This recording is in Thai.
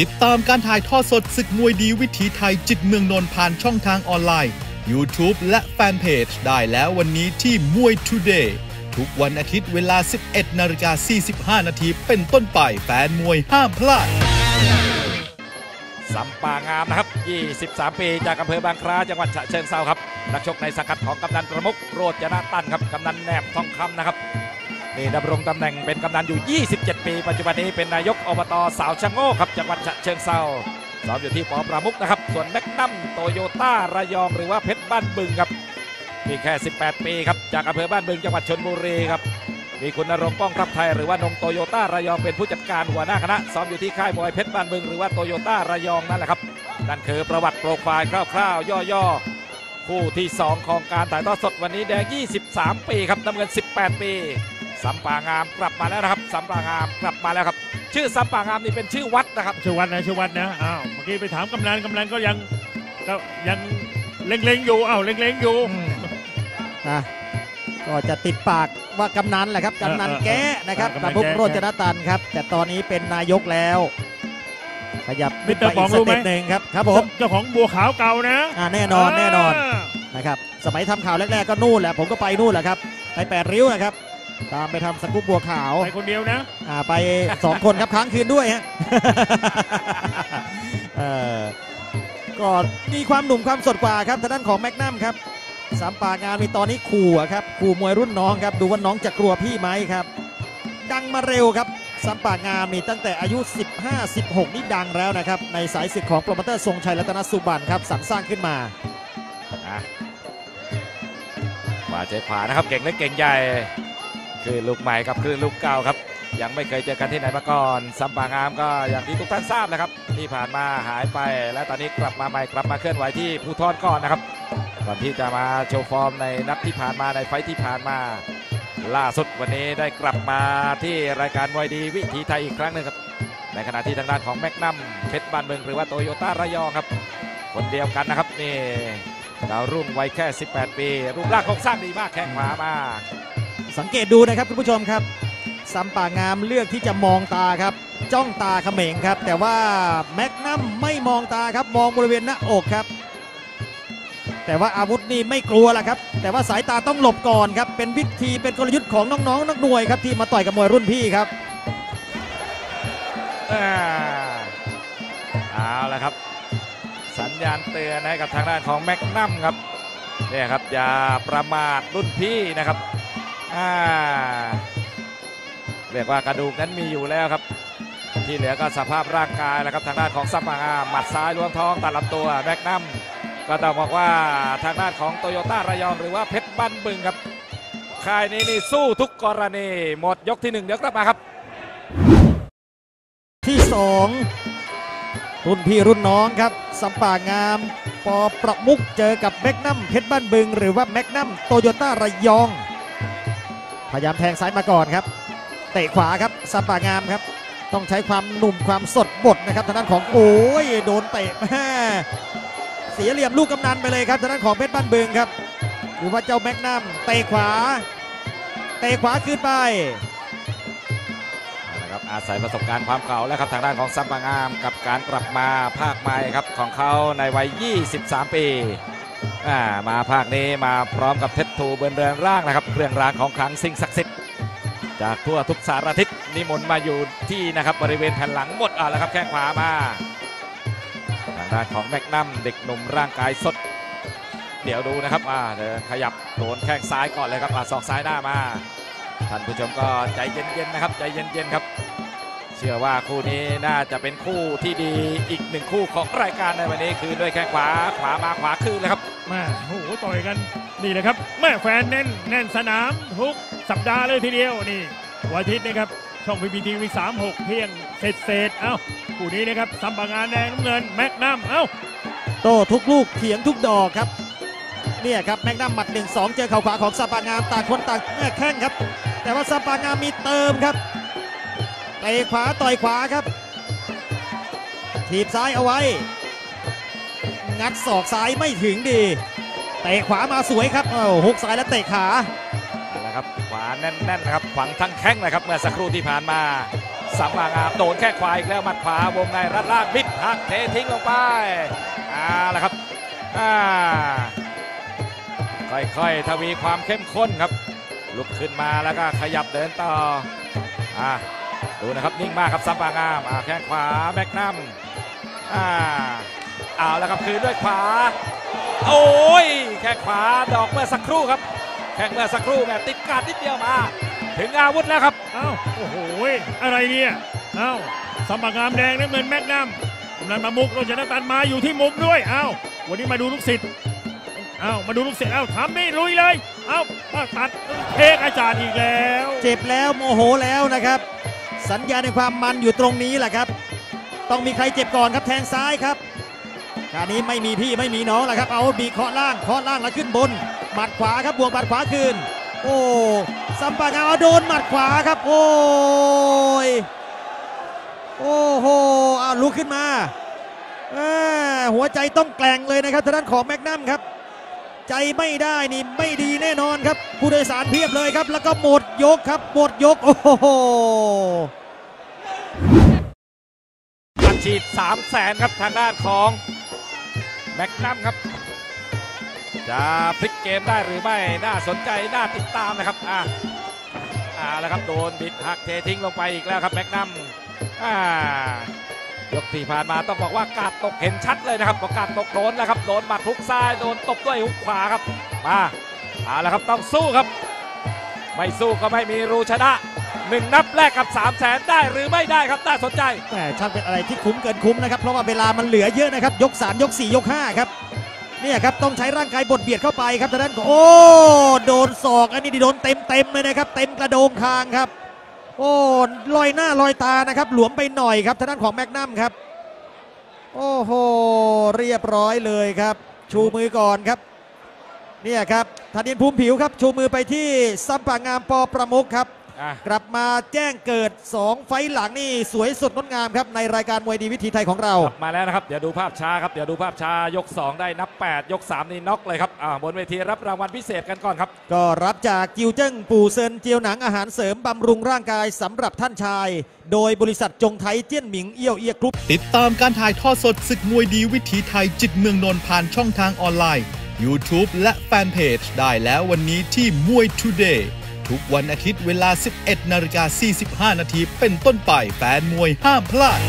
ติดตามการถ่ายทอดสดศึกมวยดีวิถีไทยจิตเมืองนนท์ผ่านช่องทางออนไลน์ YouTube และแฟนเพจได้แล้ววันนี้ที่มวย Today ทุกวันอาทิตย์เวลา 11นาฬิกา45 นาทีเป็นต้นไปแฟนมวยห้ามพลาด สัมปางามนะครับ 23 ปีจากอำเภอบางคล้าจังหวัดฉะเชิงเทราครับ นักชกในสังกัดของกำนันประมุกโรจนะตันครับกำนันแหนบทองคำนะครับ นี่ดำรงตำแหน่งเป็นกำนันอยู่ 27 ปี ปัจจุบันนี้เป็นนายกอบตสาวชะโงกครับจังหวัดฉะเชิงเทราสอบอยู่ที่ปอประมุกนะครับ ส่วนแมกนัมโตโยต้าระยองหรือว่าเพชรบ้านบึงครับมีแค่ 18 ปีครับจากอำเภอบ้านบึงจังหวัดชนบุรีครับมีคุณนรงป้องทัพไทยหรือว่านงโตโยต้าระยองเป็นผู้จัดการหัวหน้าคณะซ้อมอยู่ที่ค่ายมวยเพชรบ้านบึงหรือว่าโตโยต้าระยองนั่นแหละครับนั่นคือประวัติโปรไฟล์คร่าวๆ ย่อๆ คู่ที่ 2 ของการถ่ายทอดสดวันนี้แดง 23 ปีครับน้ำเงิน 18 ปี สัมปางามกลับมาแล้วนะครับสัมปางามกลับมาแล้วครับ ชื่อสัมปางามนี่เป็นชื่อวัดนะครับ ชื่อวัดนะชื่อวัดนะอ้าวเมื่อกี้ไปถามกำนันกำนันก็ยังก็ยังเล็งๆอยู่อ้าวเล็งๆอยู่นะก็จะติดปากว่ากำนันแหละครับกำนันแก้นะครับเออปเออระมุกกำนันแก้โรจนตันครับ แต่ตอนนี้เป็นนายกแล้ว ขยับมิสเตอร์ไปป๋อีองกสรู้ไหมเต็ปหนึ่งครับครับผมเจ้าของบัวขาวเก่านะอ่าแน่นอนแน่นอนนะครับ สมัยทำข่าวแรกๆก็นู่นแหละผมก็ไปนู่นแหละครับไปแปดริ้วนะครับ ตามไปทำสกู๊ปบัวขาวไปคนเดียวนะอ่าไปสองคนครับค้างคืนด้วยฮะเอ่อก็มีความหนุ่มความสดกว่าครับทางด้านของแมกนัมครับสามป่างานมีตอนนี้ขู่อะครับขู่มวยรุ่นน้องครับดูว่าน้องจะกลัวพี่ไหมครับ ดังมาเร็วครับสามป่างามนี่ตั้งแต่อายุ 15-16 นี่ดังแล้วนะครับ ในสายศึกของโปรโมเตอร์ทรงชัยรัตนสุบันครับสรรสร้างขึ้นมาอะขวาเจอขวานะครับเก่งเล็กเก่งใหญ่ คือลูกใหม่กับคือลูกเก่าครับ ยังไม่เคยเจอกันที่ไหนมาก่อนซัมปางามก็อย่างที่ทุกท่านทราบนะครับ ที่ผ่านมาหายไป และตอนนี้กลับมาใหม่กลับมาเคลื่อนไหวที่ภูทรก่อนนะครับก่อนที่จะมาโชว์ฟอร์มในนัดที่ผ่านมาในไฟที่ผ่านมา ล่าสุดวันนี้ได้กลับมาที่รายการมวยดีวิถีไทยอีกครั้งหนึ่งครับ ในขณะที่ทางด้านของแมกนัมเพชรบ้านเมืองหรือว่าโตโยต้าระยองครับ คนเดียวกันนะครับนี่ดาวรุ่งวัยแค่ 18 ปี รูปร่างโครงสร้างดีมากแข้งขวามาก สังเกตดูนะครับคุณผู้ชมครับซัมป่างามเลือกที่จะมองตาครับ จ้องตาเขม็งครับ แต่ว่าแมกนัมไม่มองตาครับ มองบริเวณหน้าอกครับ แต่ว่าอาวุธนี่ไม่กลัวละครับ แต่ว่าสายตาต้องหลบก่อนครับ เป็นวิธีเป็นกลยุทธ์ของน้องๆ นักมวยครับที่มาต่อยกับมวยรุ่นพี่ครับอ่าเอาละครับ สัญญาณเตือนให้กับทางด้านของแมกนัมครับเนี่ยครับอย่าประมาทรุ่นพี่นะครับ อ่าเรียกว่ากระดูกนั้นมีอยู่แล้วครับ ที่เหลือก็สภาพร่างกายแล้วครับทางด้านของซัมปางาหมัดซ้ายล้วงท้องตัดลำตัวแมกนัมก็ต้องบอกว่าทางด้านของโตโยต้าระยองหรือว่าเพชรบ้านบึงครับค่ายนี้นี่สู้ทุกกรณีหมดยกที่หนึ่งเดี๋ยวกลับมาครับ ที่สองรุ่นพี่รุ่นน้องครับสัมป่างามปอประมุกเจอกับแมกนัมเพชรบ้านบึง หรือว่าแมกนัมโตโยต้าระยอง พยายามแทงซ้ายมาก่อนครับเตะขวาครับสัมป่างามครับ ต้องใช้ความหนุ่มความสดบดนะครับทางด้านของโอ้ยโดนเตะแม่เสียเหลี่ยมลูกกำนันไปเลยครับทางด้านของเพชรบ้านเบึงครับหรือว่าเจ้าแม็กนัมเตะขวา เตะขวาขึ้นไปนะครับอาศัยประสบการณ์ความเก่าแล้วครับทางด้านของซัมปางาม กับการกลับมาภาคใหม่ครับของเขาในวัย 23 ปี มาภาคนี้มาพร้อมกับเพชรทูเบิร์นเรือนร่างนะครับเครื่องรางของขลังสิ่งศักดิ์สิทธิ์จากทั่วทุกสารทิศนิมนต์มาอยู่ที่นะครับบริเวณแผ่นหลังหมดอะแล้วครับแข้งขวามาทางด้านของแมกนัมเด็กหนุ่มร่างกายสด เดี๋ยวดูนะครับอ่าเดินขยับโดนแข้งซ้ายก่อนเลยครับอ่าศอกซ้ายหน้ามาท่านผู้ชมก็ใจเย็นๆนะครับใจเย็นๆครับ เชื่อว่าคู่นี้น่าจะเป็นคู่ที่ดีอีกหนึ่งคู่ของรายการในวันนี้คือด้วยแข้งขวาขวามาขวาคืนเลยครับแม่โอ้โหต่อยกันนี่แหละครับแม่แฟนแน่นแน่นสนามทุกสัปดาห์เลยทีเดียวนี่วันอาทิตย์นะครับช่องพีพีทีวีสามหกเที่ยงเศษเศษๆเอ้าคู่นี้นะครับสัมปางานแดงน้ำเงินแมกนัมเอ้าโต้ทุกลูกเถียงทุกดอกครับเนี่ยครับแมกนัมหมัด1 2เจอเข่าขวาของซาปางามต่างคนต่างแม่แข้งครับ แต่ว่าซาปางามมีเติมครับเตะขวาต่อยขวาครับ ถีบซ้ายเอาไว้ งัดศอกซ้ายไม่ถึงดีเตะขวามาสวยครับโอ้ฮุกซ้ายแล้วเตะขาเอาละครับขวาแน่นๆนะครับขวางทั้งแข้งเลยครับเมื่อสักครู่ที่ผ่านมาสัมมางามโดนแค่ขวาอีกแล้วหมัดขวาวงในรัดล่างบิดหักเททิ้งลงไปเอาละครับอ่าค่อยๆทวีความเข้มข้นครับ ลุกขึ้นมาแล้วก็ขยับเดินต่ออ่า ดูนะครับนิ่งมากครับซัมปางามอ่าแข้งขวาแม็กนัมอ่าเอาแล้วครับคืนด้วยขวา โอ้ยแข้งขวาดอกเมื่อสักครู่ครับแข้งเมื่อสักครู่แบบติดการนิดเดียวมา ถึงอาวุธแล้วครับเอ้าโอ้โหอะไรเนี่ยเอ้าสมบักงามแดงน้ำเงินแม็กนัมกำนันมามุกโรจนตันมาอยู่ที่มุมด้วยเอ้าวันนี้มาดูลูกศิษย์เอ้ามาดูลูกศิษย์เอ้าทำนี่ลุยเลยเอ้าเอาตัดเทกอาจารย์อีกแล้ว เจ็บแล้วโมโหแล้วนะครับ สัญญาณในความมันอยู่ตรงนี้แหละครับ ต้องมีใครเจ็บก่อนครับแทงซ้ายครับคราวนี้ไม่มีพี่ไม่มีน้องแหละครับ เอาบีเคาะล่างเคาะล่างแล้วขึ้นบนหมัดขวาครับบวกหมัดขวาคืน โอ้ซัมปางาโดนหมัดขวาครับ โอ้ยโอ้โหเอาลุกขึ้นมาหัวใจต้องแกล่งเลยนะครับทางด้านของแมกนัมครับ ใจไม่ได้นี่ไม่ดีแน่นอนครับ ผู้โดยสารเพียบเลยครับ แล้วก็หมดยกครับหมดยก โอ้โหอัดฉีด3 0 0แสนครับทางด้านของแม็กนัมครับ จะพลิกเกมได้หรือไม่ น่าสนใจ น่าติดตามนะครับ อ่าอ่าแล้วครับ โดนบิดหักเททิ้งลงไปอีกแล้วครับแม็กนัมอ่า ยกที่ผ่านมาต้องบอกว่ากาดตกเห็นชัดเลยนะครับกาดตกโดนแล้วครับโดนหมัดทุกซ้ายโดนตบด้วยหุกขวาครับ มาเอาละครับต้องสู้ครับ ไม่สู้ก็ไม่มีรูชนะหนึ่งนับแรกกับ3 0 0แสนได้หรือไม่ได้ครับน่าสนใจแหมช่างเป็นอะไรที่คุ้มเกินคุ้มนะครับเพราะว่าเวลามันเหลือเยอะนะครับ ยก 3 ยก 4 ยก 5 ครับเนี่ยครับต้องใช้ร่างกายบดเบียดเข้าไปครับทางด้านโอ้โดนศอกอันนี้โดนเต็มเต็มเลยนะครับ เต็มกระโดงคางครับ โอ้ลอยหน้าลอยตานะครับ หลวมไปหน่อยครับทางด้านของแมกนัมครับ โอ้โหเรียบร้อยเลยครับ ชูมือก่อนครับเนี่ยครับธนินภูมิผิวครับ ชูมือไปที่ซัมปางามปอประมุกครับ อะ กลับมาแจ้งเกิด 2 ไฟต์หลังนี่สวยสดงดงามครับในรายการมวยดีวิถีไทยของเรากลับมาแล้วนะครับ เดี๋ยวดูภาพช้าครับ เดี๋ยวดูภาพช้ายก 2 ได้นับ 8 ยก 3 นี่น็อกเลยครับอ่าบนเวทีรับรางวัลพิเศษกันก่อนครับ ก็รับจากจิวเจิ้งปู่เซินเจียวหนังอาหารเสริมบำรุงร่างกายสำหรับท่านชาย โดยบริษัทจงไทยเจี้ยนหมิงเอี้ยวเอียกรุ๊ป ติดตามการถ่ายทอดสดศึกมวยดีวิถีไทยจิตรเมืองนนท์ผ่านช่องทางออนไลน์ YouTube และแฟนเพจได้แล้ววันนี้ที่มวย Today ทุกวันอาทิตย์เวลา 11นาฬิกา45 นาทีเป็นต้นไปแฟนมวยห้ามพลาด